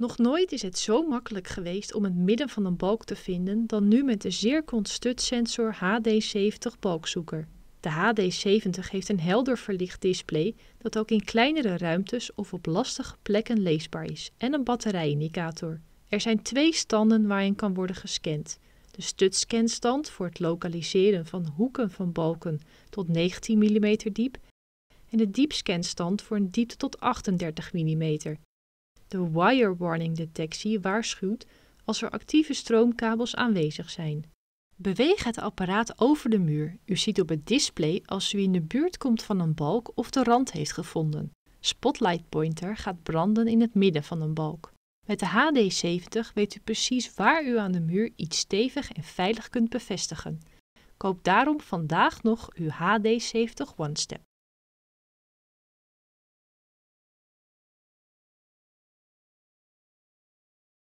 Nog nooit is het zo makkelijk geweest om het midden van een balk te vinden dan nu met de Zircon Studsensor HD70 balkzoeker. De HD70 heeft een helder verlicht display dat ook in kleinere ruimtes of op lastige plekken leesbaar is en een batterijindicator. Er zijn twee standen waarin kan worden gescand. De studscanstand voor het lokaliseren van hoeken van balken tot 19 mm diep en de diepscanstand voor een diepte tot 38 mm. De wire warning detectie waarschuwt als er actieve stroomkabels aanwezig zijn. Beweeg het apparaat over de muur. U ziet op het display als u in de buurt komt van een balk of de rand heeft gevonden. Spotlight pointer gaat branden in het midden van een balk. Met de HD70 weet u precies waar u aan de muur iets stevig en veilig kunt bevestigen. Koop daarom vandaag nog uw HD70 OneStep.